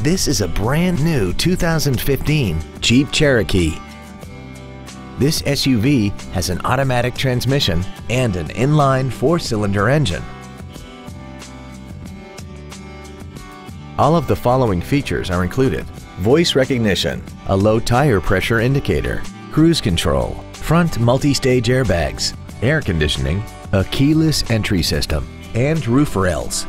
This is a brand new 2015 Jeep Cherokee. This SUV has an automatic transmission and an inline four-cylinder engine. All of the following features are included. Voice recognition, a low tire pressure indicator, cruise control, front multi-stage airbags, air conditioning, a keyless entry system, and roof rails.